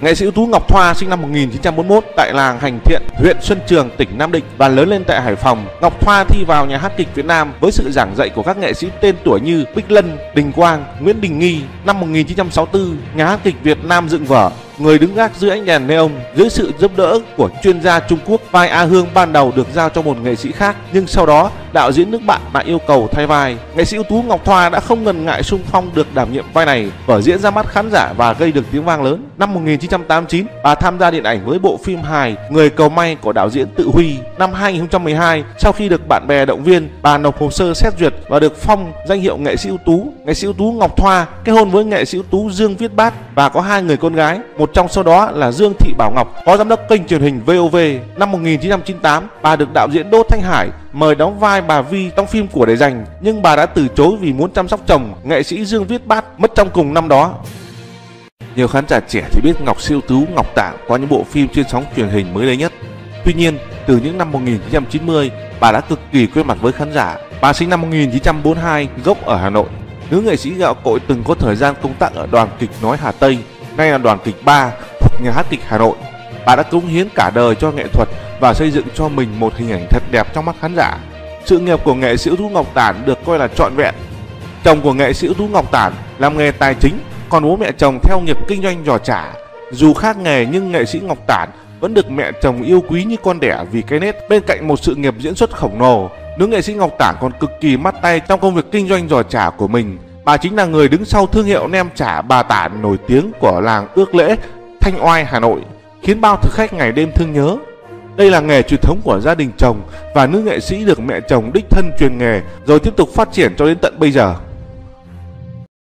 Nghệ sĩ ưu tú Ngọc Thoa sinh năm 1941 tại làng Hành Thiện, huyện Xuân Trường, tỉnh Nam Định và lớn lên tại Hải Phòng. Ngọc Thoa thi vào nhà hát kịch Việt Nam với sự giảng dạy của các nghệ sĩ tên tuổi như Bích Lân, Đình Quang, Nguyễn Đình Nghi. Năm 1964, nhà hát kịch Việt Nam dựng vở Người đứng gác dưới ánh đèn neon dưới sự giúp đỡ của chuyên gia Trung Quốc. Vai A Hương ban đầu được giao cho một nghệ sĩ khác, nhưng sau đó đạo diễn nước bạn lại yêu cầu thay vai. Nghệ sĩ ưu tú Ngọc Thoa đã không ngần ngại sung phong được đảm nhiệm vai này, vở diễn ra mắt khán giả và gây được tiếng vang lớn. Năm 1989, bà tham gia điện ảnh với bộ phim hài Người cầu may của đạo diễn Tự Huy. Năm 2012, sau khi được bạn bè động viên, bà nộp hồ sơ xét duyệt và được phong danh hiệu nghệ sĩ ưu tú. Nghệ sĩ ưu tú Ngọc Thoa kết hôn với nghệ sĩ ưu tú Dương Viết Bát và có hai người con gái. Một trong số đó là Dương Thị Bảo Ngọc, phó giám đốc kênh truyền hình VOV. Năm 1998, bà được đạo diễn Đỗ Thanh Hải mời đóng vai bà Vi trong phim của để dành, nhưng bà đã từ chối vì muốn chăm sóc chồng, nghệ sĩ Dương Viết Bát mất trong cùng năm đó. Nhiều khán giả trẻ thì biết Ngọc Siêu Tú, Ngọc Tạng qua những bộ phim trên sóng truyền hình mới đây nhất. Tuy nhiên, từ những năm 1990, bà đã cực kỳ quen mặt với khán giả. Bà sinh năm 1942, gốc ở Hà Nội. Nữ nghệ sĩ gạo cội từng có thời gian công tác ở đoàn kịch nói Hà Tây, nay là đoàn kịch 3 thuộc nhà hát kịch Hà Nội. Bà đã cống hiến cả đời cho nghệ thuật và xây dựng cho mình một hình ảnh thật đẹp trong mắt khán giả. Sự nghiệp của nghệ sĩ ưu tú Ngọc Tản được coi là trọn vẹn. Chồng của nghệ sĩ ưu tú Ngọc Tản làm nghề tài chính, còn bố mẹ chồng theo nghiệp kinh doanh giò trả. Dù khác nghề nhưng nghệ sĩ Ngọc Tản vẫn được mẹ chồng yêu quý như con đẻ vì cái nét bên cạnh một sự nghiệp diễn xuất khổng lồ. Nữ nghệ sĩ Ngọc Tản còn cực kỳ mắt tay trong công việc kinh doanh giò trả của mình. Bà chính là người đứng sau thương hiệu nem chả bà Tản nổi tiếng của làng Ước Lễ, Thanh Oai, Hà Nội, khiến bao thực khách ngày đêm thương nhớ. Đây là nghề truyền thống của gia đình chồng và nữ nghệ sĩ được mẹ chồng đích thân truyền nghề, rồi tiếp tục phát triển cho đến tận bây giờ.